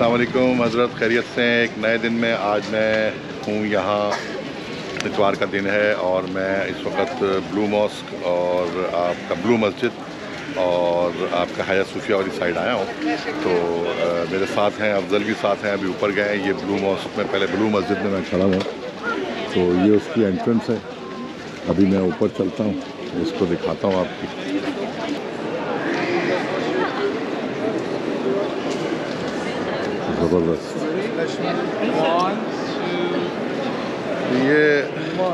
अलकुम हज़रत खैरियत से एक नए दिन में आज मैं हूँ यहाँ। इतवार का दिन है और मैं इस वक्त ब्लू मॉस्क और आपका ब्लू मस्जिद और आपका हया सूफिया वाली साइड आया हूँ। तो आ, मेरे साथ हैं अफजल भी साथ हैं अभी ऊपर गए हैं। ये ब्लू मॉस्क में पहले ब्लू मस्जिद में मैं खड़ा हूँ। तो ये उसकी एंट्रेंस है। अभी मैं ऊपर चलता हूँ इसको दिखाता हूँ आपकी। ये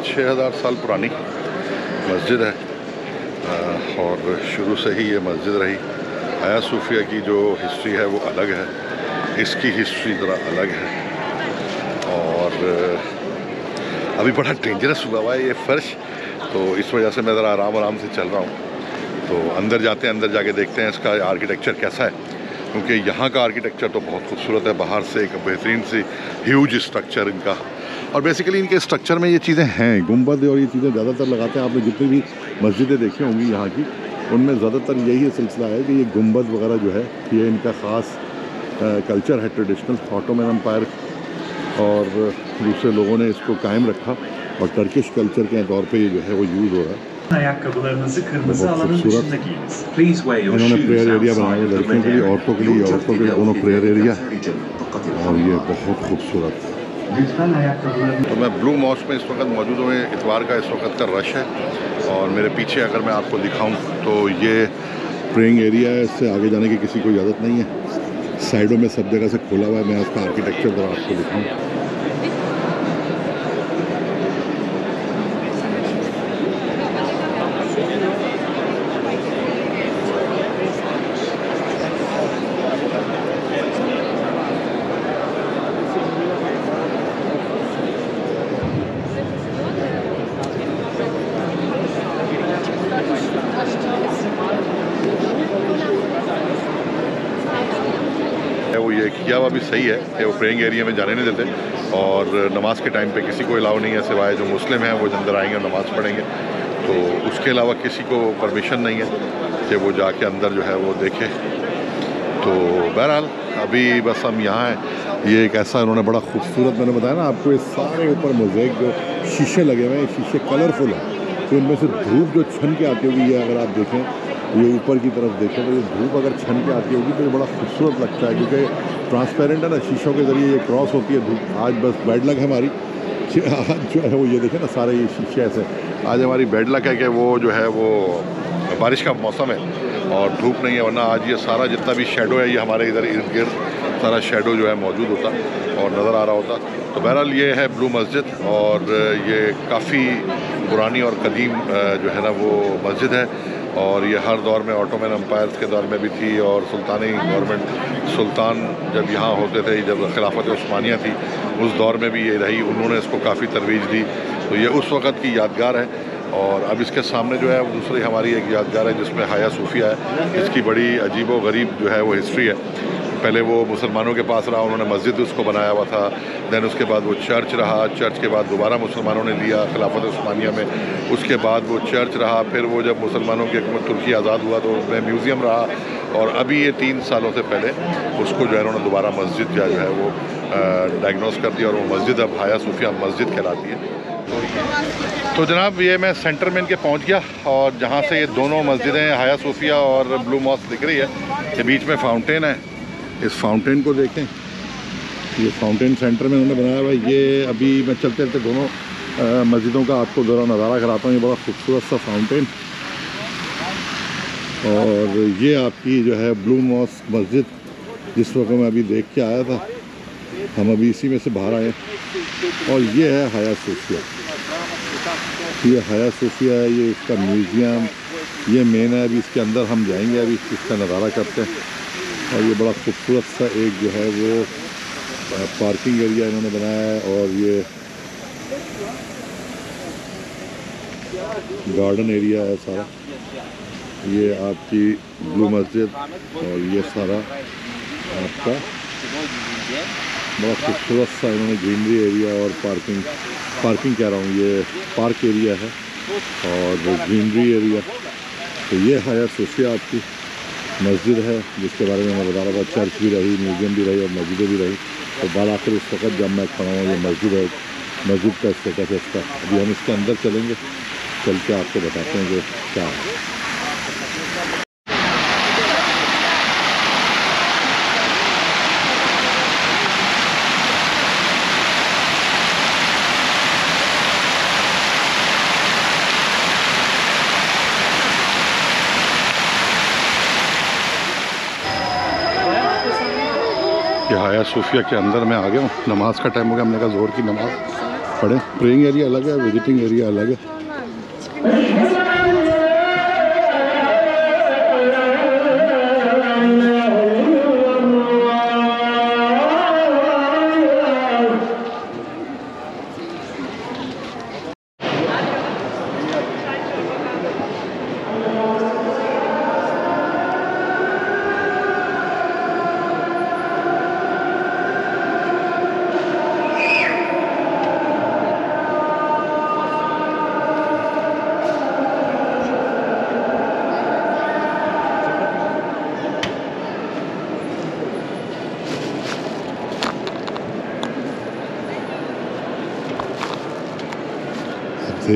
छः हज़ार साल पुरानी मस्जिद है और शुरू से ही ये मस्जिद रही हया सूफिया की जो हिस्ट्री है वो अलग है इसकी हिस्ट्री ज़रा अलग है और अभी बड़ा डेंजरस हुआ हुआ है ये फ़र्श तो इस वजह से मैं ज़रा आराम आराम से चल रहा हूँ तो अंदर जाते हैं अंदर जाके देखते हैं इसका आर्किटेक्चर कैसा है क्योंकि यहाँ का आर्किटेक्चर तो बहुत खूबसूरत है, बाहर से एक बेहतरीन सी ह्यूज स्ट्रक्चर इनका। और बेसिकली इनके स्ट्रक्चर में ये चीज़ें हैं गुंबद और ये चीज़ें ज़्यादातर लगाते हैं। आपने जितनी भी मस्जिदें देखी होंगी यहाँ की, उनमें ज़्यादातर यही सिलसिला है कि ये गुंबद वगैरह जो है, ये इनका ख़ास कल्चर है ट्रेडिशनल ऑटोमैन अम्पायर और दूसरे लोगों ने इसको कायम रखा और टर्किश कल्चर के तौर पे ये जो है वो यूज़ हो रहा है। Ayakkabılarınızı kırmızı alanın खूबसूरत। dışında giyiniz. Please wear your इन्होंने shoes प्रेयर एरिया outside बनाया of the लड़कियों के लिए औरतों के लिए औरतों के लिए दोनों प्रेयर एरिया और ये बहुत खूबसूरत तो मैं ब्लू मॉस्क में इस वक्त मौजूद हूँ इतवार का इस वक्त का रश है। और मेरे पीछे अगर मैं आपको दिखाऊँ तो ये प्रेइंग एरिया है इससे आगे जाने की किसी को इजाज़त नहीं है। साइडों में सब जगह से खोला हुआ है मैं उसका आर्किटेक्चर ज़रा आपको दिखाऊँ है वो ये किया हुआ भी सही है वो प्रेइंग एरिया में जाने नहीं देते और नमाज़ के टाइम पे किसी को अलाउ नहीं है, सिवाय जो मुस्लिम हैं, वो अंदर आएँगे और नमाज़ पढ़ेंगे। तो उसके अलावा किसी को परमिशन नहीं है कि वो जाके अंदर जो है वो देखे। तो बहरहाल, अभी बस हम यहाँ हैं। ये एक ऐसा इन्होंने बड़ा खूबसूरत, मैंने बताया ना आपको, ये सारे ऊपर मोज़ेक जो शीशे लगे हुए हैं शीशे कलरफुल हैं। तो इनमें से धूप जो छन के आती होगी, ये अगर आप देखें ये ऊपर की तरफ़ देखें तो ये धूप अगर छन के आती होगी तो ये बड़ा खूबसूरत लगता है, क्योंकि ट्रांसपेरेंट है ना, शीशों के ज़रिए ये क्रॉस होती है धूप। आज बस बैड लक है हमारी। आज जो है वो ये देखें ना, सारे ये शीशे ऐसे। आज हमारी बैड लक है कि वो जो है वो, बारिश का मौसम है और धूप नहीं है, वरना आज ये सारा जितना भी शेडो है, ये हमारे इधर इर्द गिर्द सारा शेडो जो है मौजूद होता और नज़र आ रहा होता। तो बहरहाल ये है ब्लू मस्जिद और ये काफ़ी पुरानी और कदीम जो है ना वो मस्जिद है। और ये हर दौर में ऑटोमैन अम्पायर के दौर में भी थी और सुल्तानी गवर्नमेंट सुल्तान जब यहाँ होते थे, जब खिलाफत उस्मानिया थी, उस दौर में भी ये रही। उन्होंने इसको काफ़ी तरवीज दी। तो ये उस वक़्त की यादगार है और अब इसके सामने जो है, वो दूसरी हमारी एक यादगार है जिसमें हया सूफिया है। इसकी बड़ी अजीब व गरीब जो है, वो हिस्ट्री है। पहले वो मुसलमानों के पास रहा, उन्होंने मस्जिद उसको बनाया हुआ था। दैन उसके बाद वो चर्च रहा। चर्च के बाद दोबारा मुसलमानों ने लिया खिलाफत उस्मानिया में। उसके बाद वो चर्च रहा। फिर वो जब मुसलमानों की तुर्की आज़ाद हुआ तो उसमें म्यूज़ियम रहा। और अभी ये तीन सालों से पहले उसको जो है उन्होंने दोबारा मस्जिद का जो है वो डायग्नोस कर दिया और वो मस्जिद अब हाया सूफिया मस्जिद कहलाती है। तो जनाब, ये मैं सेंटर में इनके पहुँच गया और जहाँ से ये दोनों मस्जिदें हाया सूफिया और ब्लू मॉस्क दिख रही है, ये बीच में फाउंटेन है। इस फाउंटेन को देखें। ये फाउंटेन सेंटर में उन्होंने बनाया हुआ ये अभी मैं चलते चलते दोनों मस्जिदों का आपको ज़रा नज़ारा कराता हूँ। ये बड़ा खूबसूरत सा फाउंटेन और ये आपकी जो है ब्लू मॉस्क मस्जिद, जिस वक्त मैं अभी देख के आया था। हम अभी इसी में से बाहर आए और ये है हया सूफिया ये हया सूफिया है, ये इसका म्यूज़ियम ये मेन है। अभी इसके अंदर हम जाएँगे, अभी इसका नज़ारा करते हैं। और ये बड़ा खूबसूरत सा एक जो है वो पार्किंग एरिया इन्होंने बनाया है और ये गार्डन एरिया है सारा। ये आपकी ब्लू मस्जिद और ये सारा आपका बड़ा खूबसूरत सा इन्होंने ग्रीनरी एरिया और पार्किंग पार्किंग कह रहा हूँ, ये पार्क एरिया है और ग्रीनरी एरिया तो ये है सूफिया आपकी मस्जिद है, जिसके बारे में मैं बता रहा था चर्च भी रही, म्यूज़ियम भी रही और मस्जिदें भी रही। तो बाल आखिर उस वक्त जब मैं खड़ा हूँ ये मस्जिद है, मस्जिद का स्टेटस है इसका अभी हम इसके अंदर चलेंगे, चल के आपको बताते हैं कि क्या है। हाया सूफिया के अंदर, मैं आ गया हूँ। नमाज़ का टाइम हो गया, हमने कहा ज़ोर की नमाज़। पढ़े। प्रेइंग एरिया अलग है विजिटिंग एरिया अलग है।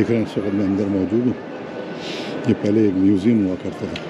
देख रहे हैं इस वक्त मैं अंदर मौजूद हूँ। ये पहले एक म्यूज़ियम हुआ करता था।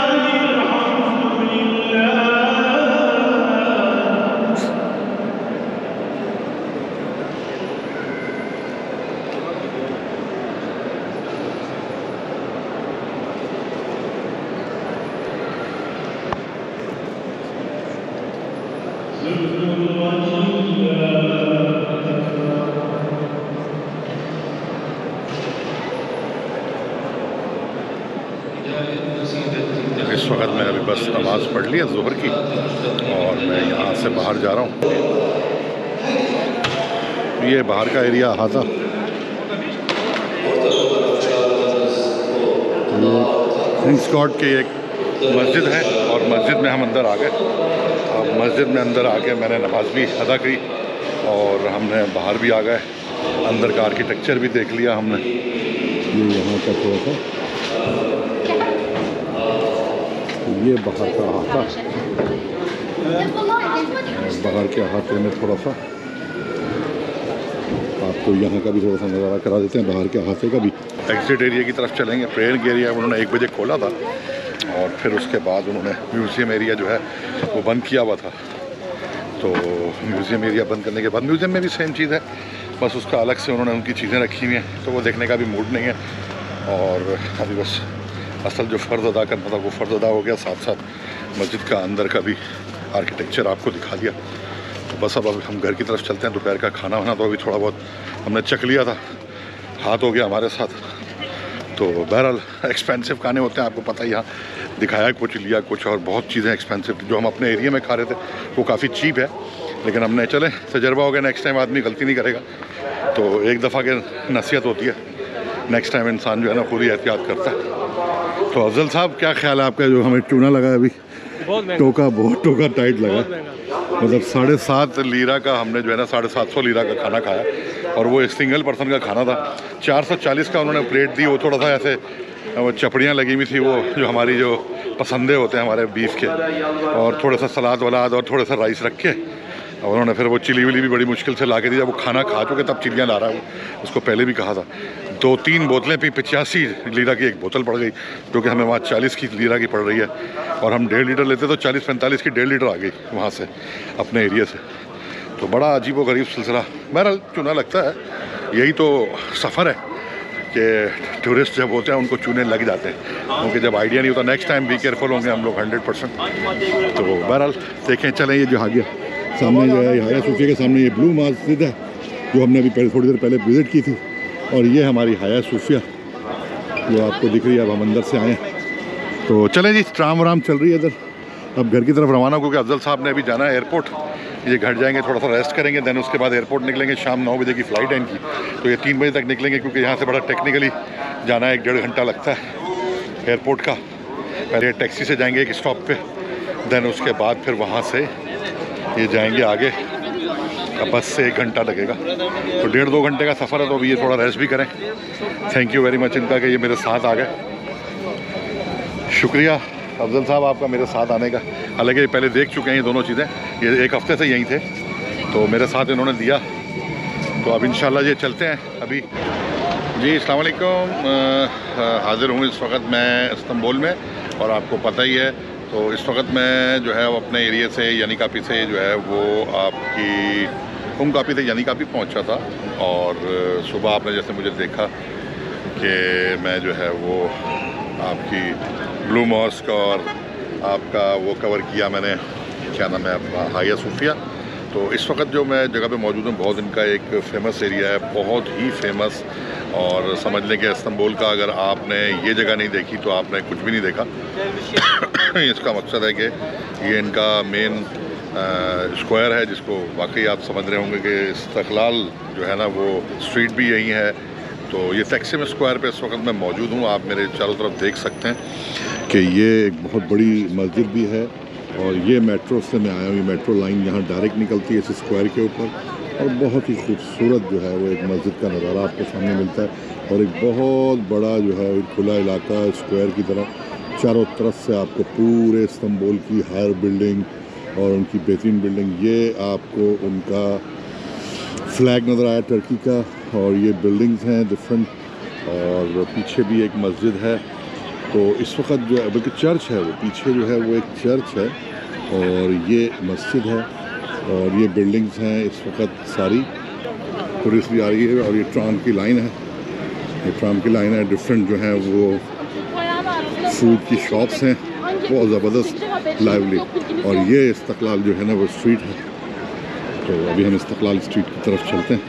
इस वक्त मैं अभी बस नमाज़ जोहर की। और मैं यहाँ से बाहर जा रहा हूँ। ये बाहर का एरिया अहाता किंग्स गॉड की एक मस्जिद है और मस्जिद में हम अंदर आ गए। अब मस्जिद में अंदर आके मैंने नमाज़ भी अदा की और हमने बाहर भी आ गए। अंदर का आर्किटेक्चर भी देख लिया हमने। ये यहाँ का थोड़ा सा ये बाहर का अहाता बाहर के अहाते में थोड़ा सा। आपको यहाँ का भी थोड़ा सा नज़ारा करा देते हैं, बाहर के अहाते का भी। एग्जिट एरिया की तरफ़ चलेंगे प्रेयर एरिया उन्होंने एक बजे खोला था। और फिर उसके बाद उन्होंने म्यूज़ियम एरिया जो है, वो बंद किया हुआ था। तो म्यूज़ियम एरिया बंद करने के बाद म्यूज़ियम में भी सेम चीज़ है। बस उसका अलग से उन्होंने उनकी चीज़ें रखी हुई हैं तो वो देखने का भी मूड नहीं है। और अभी बस असल जो फ़र्ज़ अदा करना था, वो फ़र्ज़ अदा हो गया। साथ साथ मस्जिद का अंदर का भी आर्किटेक्चर आपको दिखा दिया। तो बस अब अब हम घर की तरफ़ चलते हैं। दोपहर का खाना वाना तो अभी थोड़ा बहुत हमने चख लिया था। हाथ हो गया हमारे साथ। तो बहरहाल एक्सपेंसिव खाने होते हैं, आपको पता ही यहाँ दिखाया, कुछ लिया, कुछ और बहुत चीज़ें एक्सपेंसिव जो हम अपने एरिया में खा रहे थे, वो काफ़ी चीप है। लेकिन हमने, चले, तजर्बा हो गया नेक्स्ट टाइम आदमी गलती नहीं करेगा। तो एक दफ़ा के नसीहत होती है। नेक्स्ट टाइम इंसान जो है ना ही एहतियात करता है। तो अफजल साहब क्या ख्याल है आपका जो हमें चूना लगा अभी? टोका बहुत टोका टाइट लगा। मतलब साढ़े सात लीरा का हमने जो है ना साढ़े सात सौ लीरा का खाना खाया। और वो एक सिंगल पर्सन का खाना था। चार सौ चालीस का उन्होंने प्लेट दी वो थोड़ा सा ऐसे वो चपड़ियाँ लगी हुई थी वो जो हमारी जो पसंदे होते हैं हमारे बीफ के। और थोड़ा सा सलाद वलाद और थोड़ा सा राइस रख के और उन्होंने फिर वो चिली विली भी बड़ी मुश्किल से ला के दी। जब वो खाना खा चुके तब चिड़ियाँ ला रहा है उसको पहले भी कहा था। दो तीन बोतलें पी पचासी लीरा की एक बोतल पड़ गई, जो कि हमें वहाँ चालीस की लीरा की पड़ रही है। और हम डेढ़ लीटर लेते तो चालीस पैंतालीस की डेढ़ लीटर आ गई वहाँ से, अपने एरिया से। तो बड़ा अजीब व गरीब सिलसिला। बहरहाल, चुना लगता है, यही तो सफ़र है कि टूरिस्ट जब होते हैं, उनको चूने लग जाते हैं। क्योंकि जब आइडिया नहीं होता नेक्स्ट टाइम भी केयरफुल होंगे हम लोग हंड्रेड परसेंट तो बहरहाल, देखें, चलें ये जो आ गया सामने जो है हया सूफी के सामने ये ब्लू मस्जिद है, जो हमने अभी पहले, थोड़ी देर पहले विज़िट की थी। और ये हमारी हया सूफिया जो आपको दिख रही है, अब हम अंदर से आए तो चलें जी ट्राम वराम चल रही है इधर। अब घर की तरफ़ रवाना क्योंकि अफजल साहब ने अभी जाना है एयरपोर्ट ये घर जाएँगे, थोड़ा सा रेस्ट करेंगे देन उसके बाद एयरपोर्ट निकलेंगे, शाम नौ बजे की फ़्लाइट है इनकी। तो ये तीन बजे तक निकलेंगे, क्योंकि यहाँ से बड़ा टेक्निकली जाना है एक डेढ़ घंटा लगता है एयरपोर्ट का। पहले टैक्सी से जाएँगे एक स्टॉप पे देन उसके बाद फिर वहाँ से ये जाएँगे आगे। बस से एक घंटा लगेगा। तो डेढ़ दो घंटे का सफ़र है तो अभी ये थोड़ा रेस्ट भी करें। थैंक यू वेरी मच इनका कि ये मेरे साथ आ गए। शुक्रिया अफजल साहब आपका मेरे साथ आने का। हालाँकि पहले देख चुके हैं ये दोनों चीज़ें। ये एक हफ़्ते से यहीं थे। तो मेरे साथ इन्होंने दिया। तो अब इन ये चलते हैं। अभी जी अलकुम हाज़िर हूँ इस वक्त मैं इस्तंबुल में और आपको पता ही है। तो इस वक्त मैं जो है, वो अपने एरिए से, यानी काफ़ी से जो है, वो आपकी हम काफ़ी थे यानी काफ़ी पहुँचा था और सुबह आपने जैसे मुझे देखा कि मैं जो है वो आपकी ब्लू मॉस्क और आपका वो कवर किया मैंने, क्या नाम है हाया सूफिया। तो इस वक्त जो मैं जगह पे मौजूद हूँ, बहुत इनका एक फ़ेमस एरिया है, बहुत ही फ़ेमस और समझ लें कि इस्तंबुल का अगर आपने ये जगह नहीं देखी तो आपने कुछ भी नहीं देखा। इसका मकसद है कि ये इनका मेन स्क्वायर है, जिसको वाकई आप समझ रहे होंगे कि इस्तकलाल जो है ना, वो स्ट्रीट भी यही है। तो ये तकसीम स्क्वायर पे इस वक्त मैं मौजूद हूँ। आप मेरे चारों तरफ़ देख सकते हैं कि ये एक बहुत बड़ी मस्जिद भी है और ये मेट्रो से मैं आया हूँ। मेट्रो लाइन यहाँ डायरेक्ट निकलती है इस स्क्वायर के ऊपर और बहुत ही खूबसूरत जो है वो एक मस्जिद का नज़ारा आपके सामने मिलता है और एक बहुत बड़ा जो है खुला इलाका स्क्वायर की तरह। चारों तरफ़ से आपको पूरे इस्तंबुल की हर बिल्डिंग और उनकी बेहतरीन बिल्डिंग ये आपको उनका फ्लैग नज़र आया टर्की का, और ये बिल्डिंग्स हैं डिफरेंट और पीछे भी एक मस्जिद है। तो इस वक्त जो है, बल्कि चर्च है वो, पीछे जो है वो एक चर्च है, और ये मस्जिद है, और ये बिल्डिंग्स हैं इस वक्त सारी। टूरिस्ट भी आ रही है, और ये ट्राम की लाइन है। ये ट्राम की लाइन है डिफरेंट जो है वो फ़ूड की शॉप्स हैं। बहुत ज़बरदस्त लाइवली और ये इस्तकलाल जो है ना वो स्ट्रीट है। तो अभी हम इस्तकलाल स्ट्रीट की तरफ़ चलते हैं।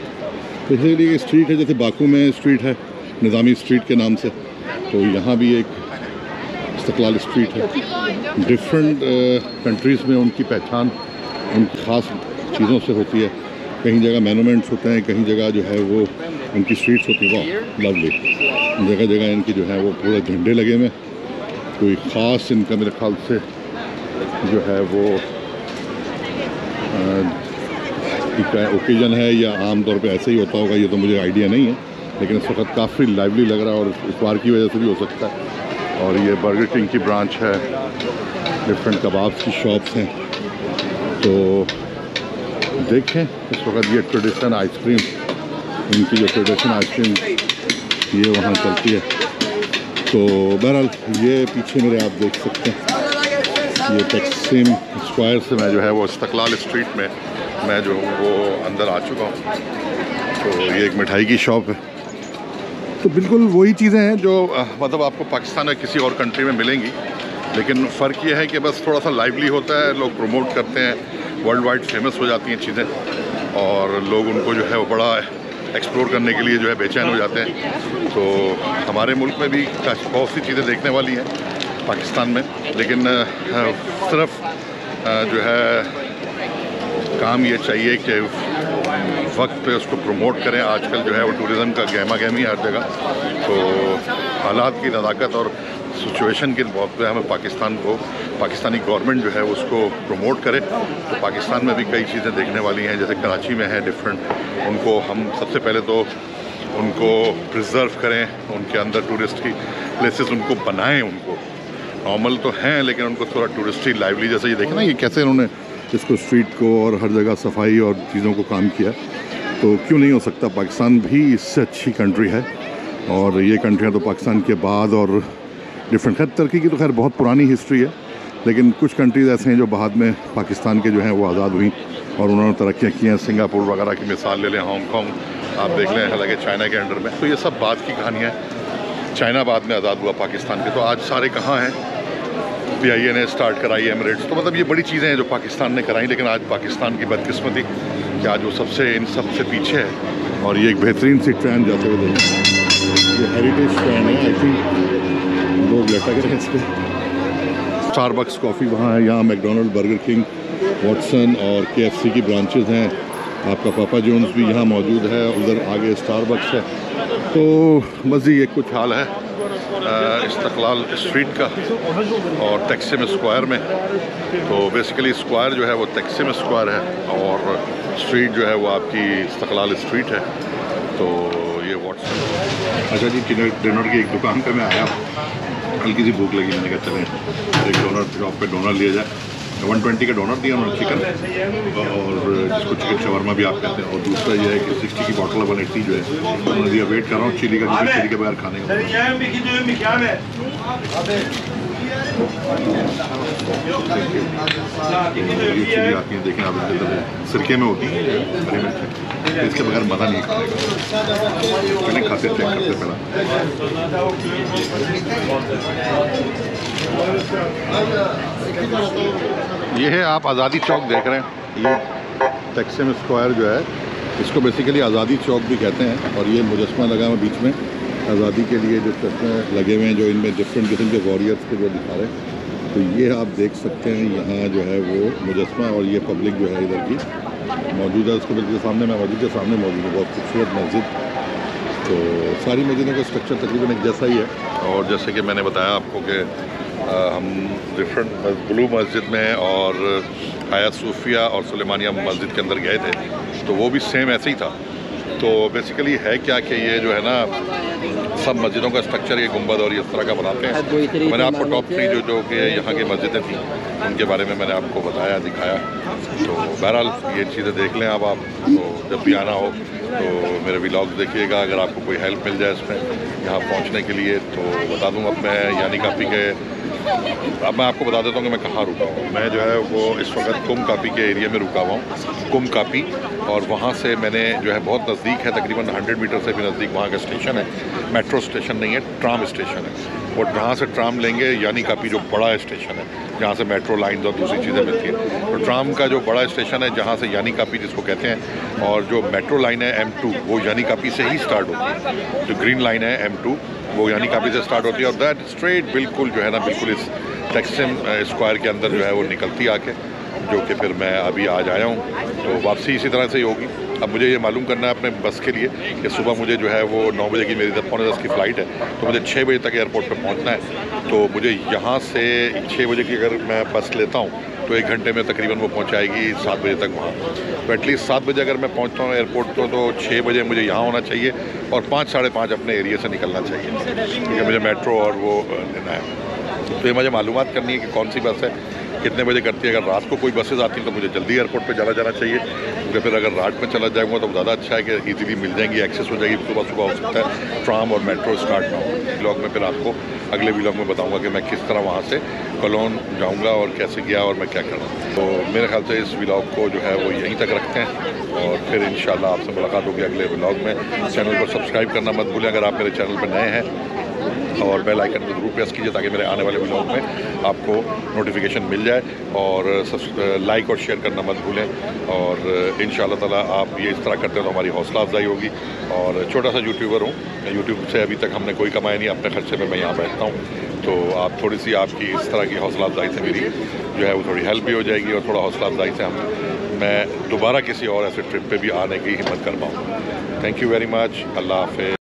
तो इसीलिए स्ट्रीट है जैसे बाकू में स्ट्रीट है निज़ामी स्ट्रीट के नाम से। तो यहाँ भी एक इस्तकलाल स्ट्रीट है। डिफरेंट कंट्रीज़ uh, में उनकी पहचान उनकी ख़ास चीज़ों से होती है। कहीं जगह मैनूमेंट्स होते हैं कहीं जगह जो है वो उनकी स्ट्रीट्स होती है। वाह लवली जगह जगह इनकी जो है वो पूरे झंडे लगे हुए कोई ख़ास इनका मेरे ख्याल से जो है वो ओकेजन है या आम तौर पे ऐसे ही होता होगा, ये तो मुझे आइडिया नहीं है, लेकिन इस वक्त काफ़ी लाइवली लग रहा है और इस बार की वजह से भी हो सकता है। और ये बर्गर किंग की ब्रांच है डिफरेंट कबाब्स की शॉप्स हैं। तो देखें, इस वक्त ये ट्रेडिशन आइसक्रीम इनकी जो ट्रेडिशन आइसक्रीम ये वहाँ चलती है। तो बहरहाल, ये पीछे मेरे आप देख सकते हैं। ये तकसीम स्क्वायर से मैं जो है वो इस्तकलाल स्ट्रीट में, मैं जो हूँ, वो अंदर आ चुका हूँ। तो ये एक मिठाई की शॉप है। तो बिल्कुल वही चीज़ें हैं जो मतलब आपको पाकिस्तान या किसी और कंट्री में मिलेंगी। लेकिन फ़र्क ये है कि बस थोड़ा सा लाइवली होता है, लोग प्रमोट करते हैं वर्ल्ड वाइड फ़ेमस हो जाती हैं चीज़ें। और लोग उनको जो है वो बड़ा एक्सप्लोर करने के लिए जो है बेचैन हो जाते हैं। तो हमारे मुल्क में भी बहुत सी चीज़ें देखने वाली हैं पाकिस्तान में। लेकिन सिर्फ़ जो है, काम ये चाहिए कि वक्त पे उसको प्रमोट करें। आजकल जो है वो टूरिज़्म का गहमा गहमी हर जगह। तो हालात की नज़ाकत और सिचुएशन के बहुत पे हमें पाकिस्तान को, पाकिस्तानी गवर्नमेंट जो है उसको प्रमोट करे। तो पाकिस्तान में भी कई चीज़ें देखने वाली हैं, जैसे कराची में है डिफरेंट उनको हम सबसे पहले तो उनको प्रिजर्व करें, उनके अंदर टूरिस्ट की प्लेसेस उनको बनाएँ उनको। नॉर्मल तो हैं, लेकिन उनको थोड़ा टूरिस्टी लाइवली जैसे ये देखें ना ये कैसे उन्होंने इसको स्ट्रीट को और हर जगह सफ़ाई और चीज़ों को काम किया। तो क्यों नहीं हो सकता? पाकिस्तान भी इससे अच्छी कंट्री है। और ये कंट्रियाँ तो पाकिस्तान के बाद और डिफरेंट खैर तरक्की की तो खैर बहुत पुरानी हिस्ट्री है, लेकिन कुछ कंट्रीज़ ऐसे हैं जो बाद में पाकिस्तान के जो हैं वो आज़ाद हुई और उन्होंने तरक्कियाँ की हैं। सिंगापुर वगैरह की मिसाल ले लें हांगकॉन्ग आप देख लें, हालाँकि चाइना के अंडर में। तो ये सब बात की कहानियाँ हैं। चाइना बाद में आज़ाद हुआ पाकिस्तान के। तो आज सारे कहाँ हैं? पी आई ए ने स्टार्ट कराई एमरेट्स तो मतलब ये बड़ी चीज़ें हैं जो पाकिस्तान ने कराई, लेकिन आज पाकिस्तान की बदकिस्मती कि आज वो सबसे, इन सबसे पीछे है। और ये एक बेहतरीन सी ट्रेन जाते हुए ये हेरिटेज ट्रेन है आई थिंक लोग लटक रहे हैं इस पर कॉफ़ी वहाँ है, यहाँ मैकडोनल्ड बर्गर किंग वाटसन और के की ब्रांचेज़ हैं। आपका पापा जोन्स भी यहाँ मौजूद है, उधर आगे स्टारबक्स है। तो बस ये कुछ हाल है इस्तलाल स्ट्रीट का और तकसीम स्क्वायर में। तो बेसिकली स्क्वायर जो है वो तकसीम स्क्वायर है और स्ट्रीट जो है वो आपकी इस्तलाल स्ट्रीट है। तो ये व्हाट्सएप अच्छा जी डिनर की एक दुकान पे मैं आया हल्की सी भूख लगी, मैंने कहा चले, एक डोनर शॉप पे डोनर लिया जाए। वन ट्वेंटी का डोनर दिया उन्होंने चिकन। और जिसको चिकन शवरमा भी आप कहते हैं। और दूसरा यह है कि सिक्सटी की बॉटल वन एट्टी जो है उन्होंने दिया वेट कर रहा हूँ चिली का चिली के बगैर खाने का आती है देखें आप सिरके में होती है इसके बगैर मज़ा नहीं खाने खाते चेक करते पहला ये है, आप आज़ादी चौक देख रहे हैं। ये टैक्सम स्क्वायर जो है, इसको बेसिकली आज़ादी चौक भी कहते हैं और ये मुजस्मा लगा हुआ बीच में आज़ादी के लिए जो चश्मे लगे हुए हैं, जो इनमें डिफरेंट किस्म के वॉरियर्स के जो दिखा रहे हैं तो ये आप देख सकते हैं, यहाँ जो है वो मुजस्मा और ये पब्लिक जो है इधर की मौजूद है, उसके बिल्कुल सामने, मैं मस्जिद के सामने मौजूद है, बहुत खूबसूरत मस्जिद। तो सारी मस्जिदों का स्ट्रक्चर तकरीबन एक जैसा ही है। और जैसे कि मैंने बताया आपको कि हम डिफरेंट ब्लू मस्जिद में और हया सूफिया और सलेमानिया मस्जिद के अंदर गए थे तो वो भी सेम ऐसे ही था। तो बेसिकली है क्या कि ये जो है ना सब मस्जिदों का स्ट्रक्चर ये गुंबद और इस तरह का बनाते हैं। मैंने आपको टॉप थ्री जो जो कि यहाँ की मस्जिदें थी उनके बारे में मैंने आपको बताया दिखाया। तो बहरहाल ये चीज़ें देख लें अब आप। तो जब भी आना हो तो मेरे व्लॉग्स देखिएगा अगर आपको कोई हेल्प मिल जाए इसमें यहाँ पहुँचने के लिए तो बता दूँ अब मैं यानी काफ़ी के अब मैं आपको बता देता हूँ कि मैं कहाँ रुका हूँ। मैं जो है वो इस वक्त कुम कापी के एरिया में रुका हुआ हूँ। कुम कापी और वहाँ से मैंने जो है बहुत नज़दीक है, तकरीबन 100 मीटर से भी नज़दीक वहाँ का स्टेशन है। मेट्रो स्टेशन नहीं है, ट्राम स्टेशन है। और जहाँ से ट्राम लेंगे, यानी काफ़ी जो बड़ा स्टेशन है, जहाँ से मेट्रो लाइन और दूसरी चीज़ें मिलती हैं। तो ट्राम का जो बड़ा स्टेशन है, जहाँ से यानी कापी जिसको कहते हैं, और जो मेट्रो लाइन है एम टू वो यानी कापी से ही स्टार्ट होती है। जो ग्रीन लाइन है एम टू वो यानी काफ़ी से स्टार्ट होती है। और दैट स्ट्रेट बिल्कुल जो है ना, बिल्कुल इस टेक्सिम स्क्वायर के अंदर जो है, वो निकलती आके। जो कि फिर मैं अभी आज आया हूँ तो वापसी इसी तरह से ही होगी। अब मुझे ये मालूम करना है अपने बस के लिए कि सुबह मुझे जो है वो नौ बजे की मेरी पौने दस की फ़्लाइट है तो मुझे छः बजे तक एयरपोर्ट पर पहुँचना है। तो मुझे यहाँ से छः बजे की अगर मैं बस लेता हूँ तो एक घंटे में तकरीबन वो पहुँचाएगी सात बजे तक वहाँ। तो एटलीस्ट सात बजे अगर मैं पहुँचता हूँ एयरपोर्ट तो, तो छः बजे मुझे यहाँ होना चाहिए और पाँच साढ़े पाँच अपने एरिए से निकलना चाहिए क्योंकि मुझे मेट्रो और वो लेना है। तो ये मुझे मालूम करनी है कि कौन सी बस है। कितने बजे करती है? अगर रात को कोई बसेज आती हैं तो मुझे जल्दी एयरपोर्ट पे चला जाना चाहिए। क्योंकि फिर अगर रात में चला जाऊँगा तो ज़्यादा अच्छा है कि इजीली मिल जाएँगी एक्सेस हो जाएगी। सुबह सुबह हो सकता है ट्राम और मेट्रो स्टार्ट ना हो। ब्लॉग में फिर आपको अगले ब्लॉग में बताऊँगा कि मैं किस तरह वहाँ से कलोन जाऊँगा और कैसे गया और मैं क्या कर रहा हूँ तो मेरे ख्याल से इस ब्लॉग को जो है वो यहीं तक रखते हैं। और फिर इन आपसे मुलाकात होगी अगले ब्लॉग में। चैनल को सब्सक्राइब करना मत भूलें। अगर आप मेरे चैनल पर नए हैं और बेल आइकन को ज़रूर प्रेस कीजिए ताकि मेरे आने वाले ब्लॉग में आपको नोटिफिकेशन मिल जाए और लाइक और शेयर करना मत भूलें। और इन ताला आप ये इस तरह करते हैं तो हमारी हौसला अफजाई होगी। और छोटा सा यूट्यूबर हूँ। यूट्यूब से अभी तक हमने कोई कमाया नहीं, अपने खर्चे में मैं यहाँ बैठता हूँ। तो आप थोड़ी सी आपकी इस तरह की हौसला अफजाई से मेरी जो है वो थोड़ी हेल्प भी हो जाएगी और थोड़ा हौसला अफजाई से हम मैं दोबारा किसी और ऐसे ट्रिप पे भी आने की हिम्मत कर पाऊँ थैंक यू वेरी मच अल्लाह हाफि